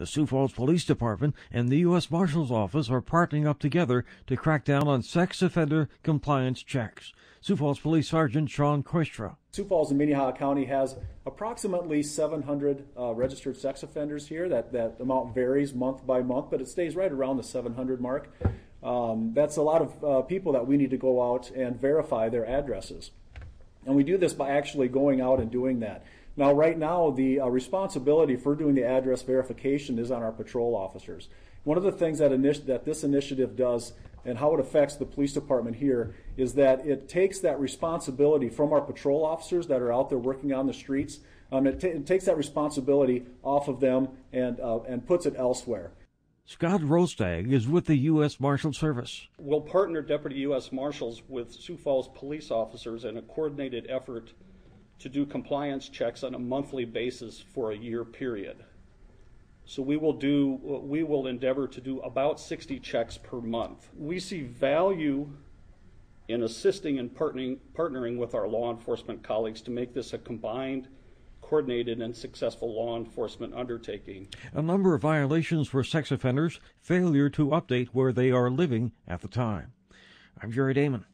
The Sioux Falls Police Department and the U.S. Marshal's Office are partnering up together to crack down on sex offender compliance checks. Sioux Falls Police Sergeant Sean Koistra. Sioux Falls and Minnehaha County has approximately 700 uh, registered sex offenders here. That, that amount varies month by month, but it stays right around the 700 mark. Um, that's a lot of uh, people that we need to go out and verify their addresses. And we do this by actually going out and doing that. Now, right now, the uh, responsibility for doing the address verification is on our patrol officers. One of the things that, initi- that this initiative does and how it affects the police department here is that it takes that responsibility from our patrol officers that are out there working on the streets. Um, it, it, takes that responsibility off of them and, uh, and puts it elsewhere. Scott Rostag is with the U.S. Marshal Service. We'll partner Deputy U.S. Marshals with Sioux Falls police officers in a coordinated effort to do compliance checks on a monthly basis for a year period. So we will do, we will endeavor to do about 60 checks per month. We see value in assisting and partnering, partnering with our law enforcement colleagues to make this a combined, coordinated, and successful law enforcement undertaking. A number of violations for sex offenders, failure to update where they are living at the time. I'm Jerry Damon.